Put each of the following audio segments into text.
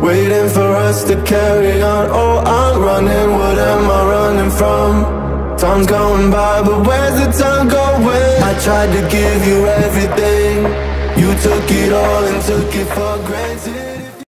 Waiting for us to carry on Oh, I'm running, what am I running from? Time's going by, but where's the time going? I tried to give you everything You took it all and took it for granted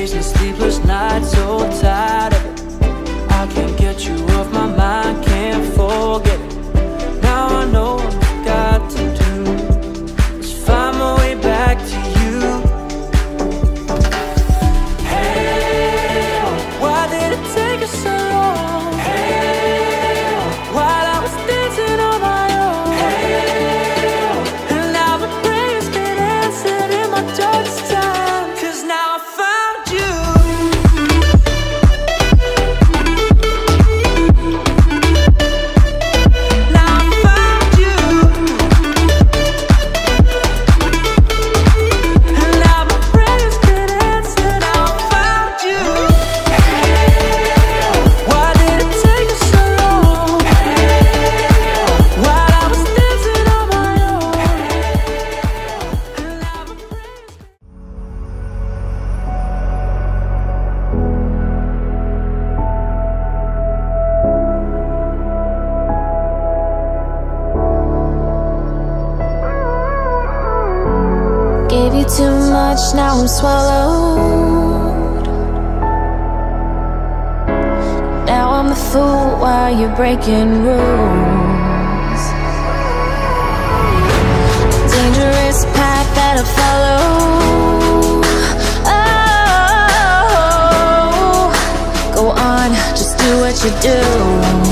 and sleepless nights so tired breaking rules. Dangerous path that I follow. Oh, go on, just do what you do.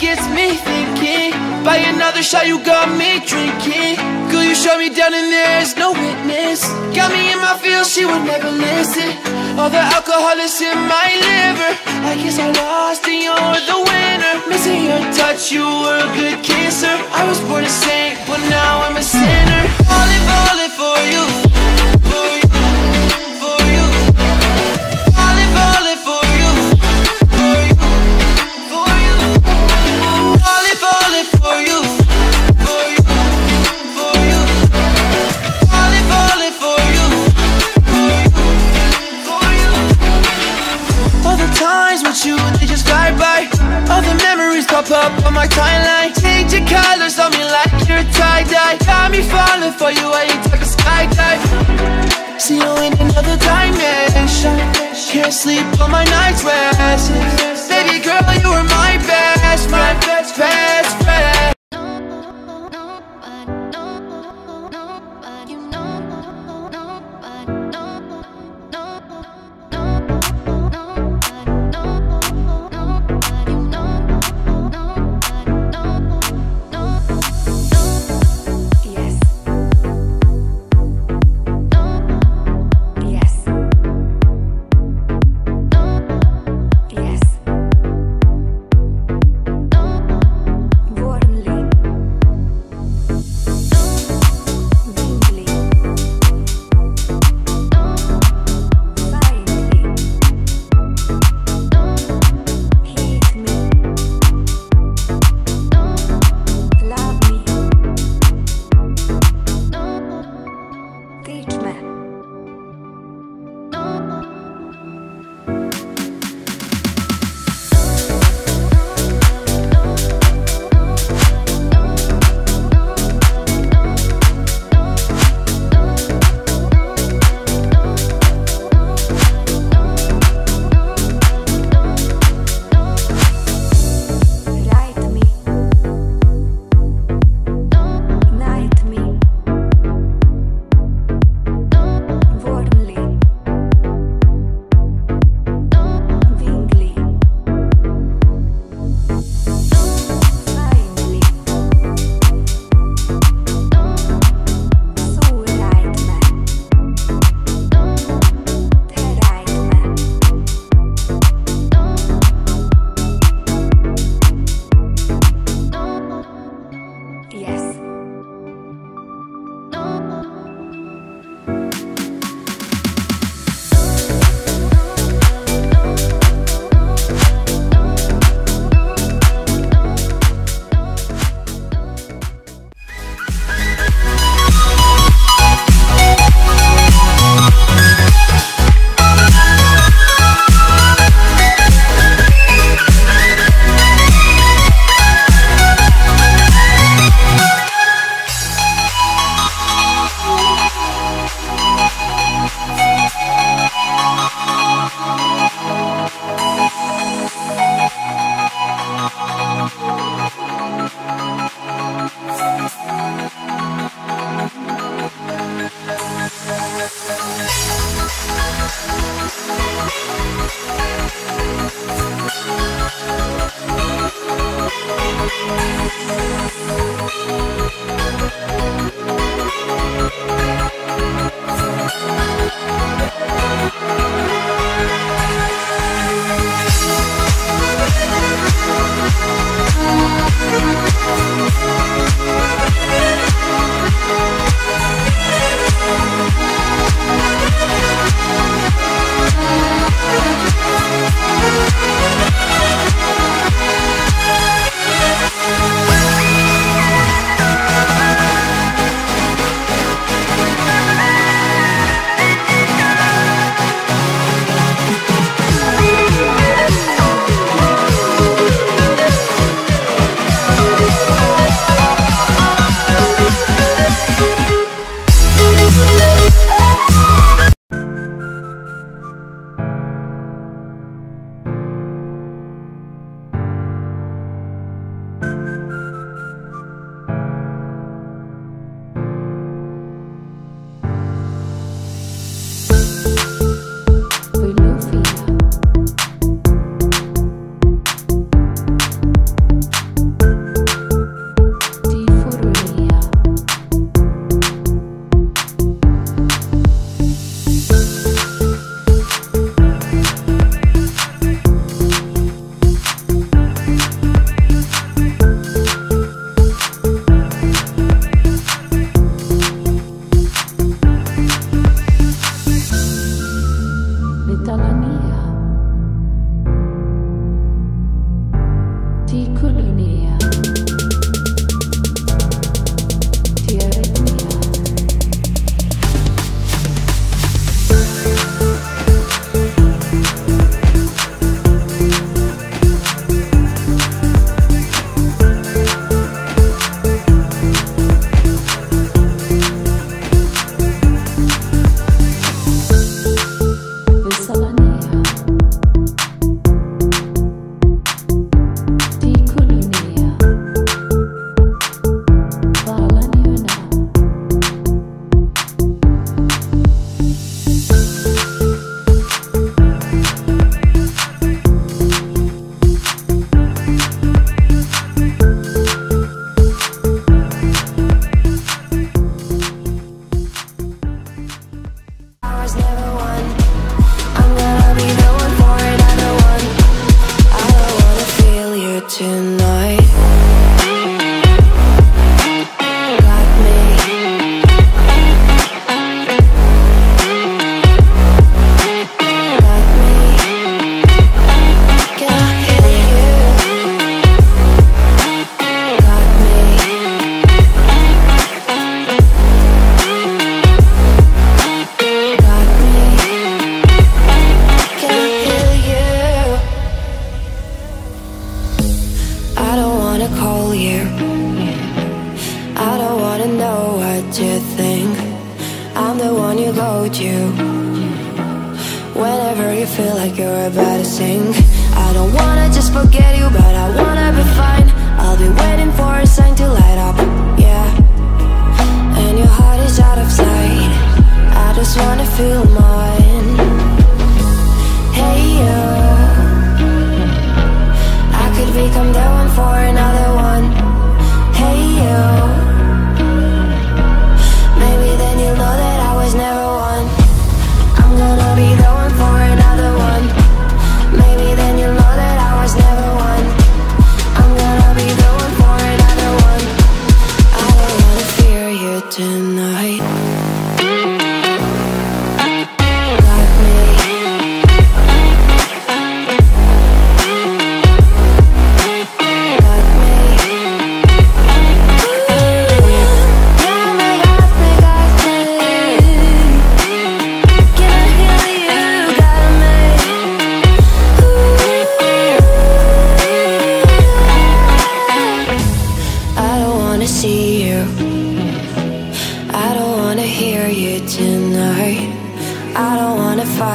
Gets me thinking. By another shot, you got me drinking. Girl, you shut me down and there's no witness. Got me in my feels, she would never listen. All the alcohol is in my liver. I guess I lost and you're the winner. Missing your touch, you were a good kisser. I was born a saint, but now I'm a sinner. Falling, falling for you. Pop up on my timeline. Change your colors on me like you're tie-dye. Got me falling for you, I ain't talking skydive. See you in another dimension. Can't sleep on my nights rest. Baby girl, you were my best friend, best, best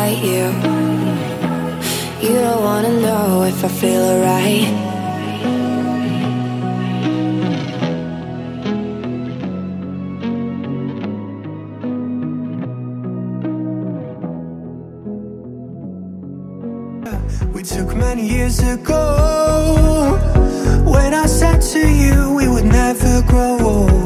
fight you. You don't wanna know if I feel alright. We took many years ago. When I said to you we would never grow old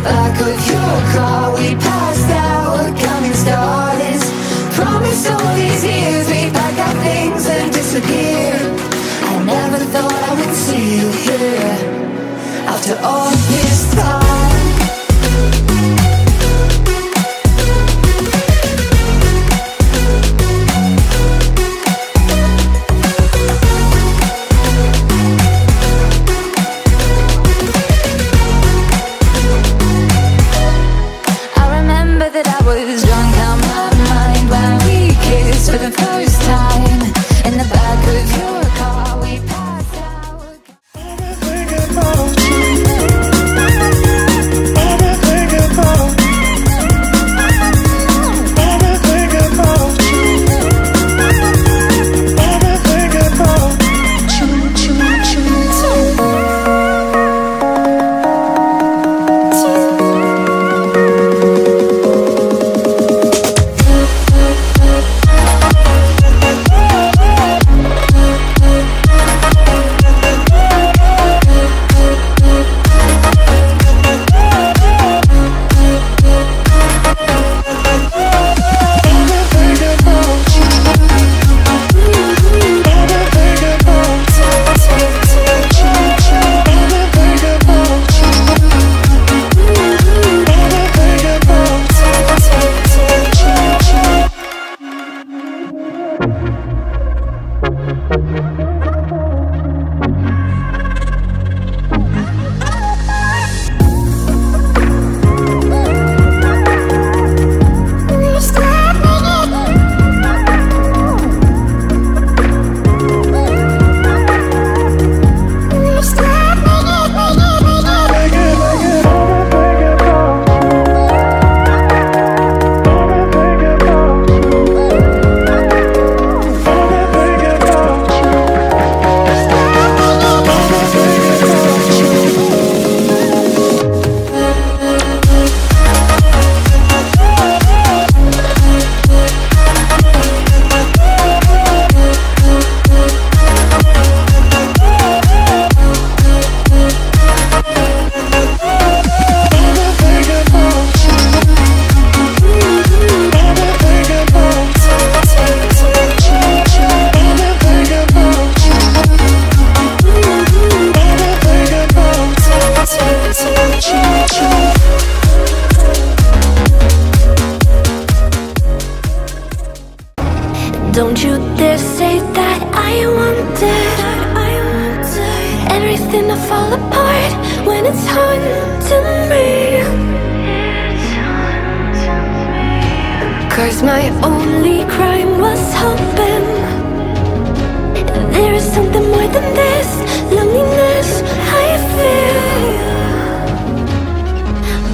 the back of your car. We passed our coming stars. Promised all these years We'd pack our things and disappear. I never thought I would see you here. After all this I was drunk out my mind when we kissed for the first Don't you dare say that I wanted everything to fall apart when it's haunting me. Cause my only crime was hoping there is something more than this loneliness I feel.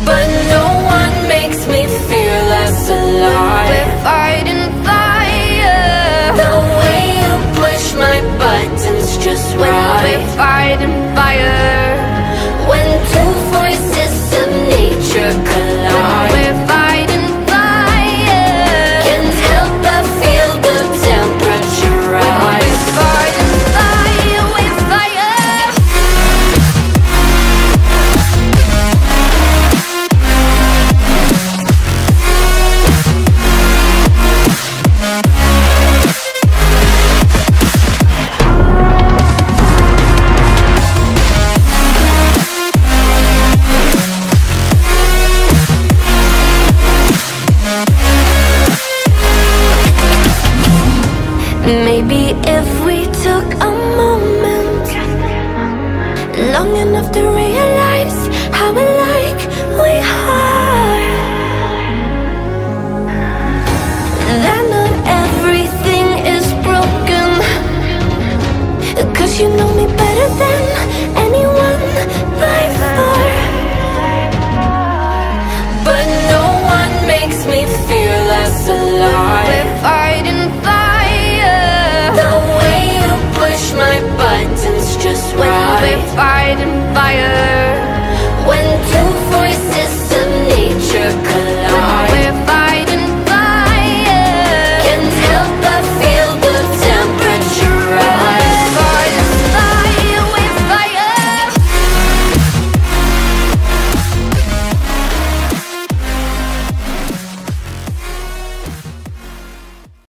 But no one makes me feel less alive. Just right. We're fighting fire.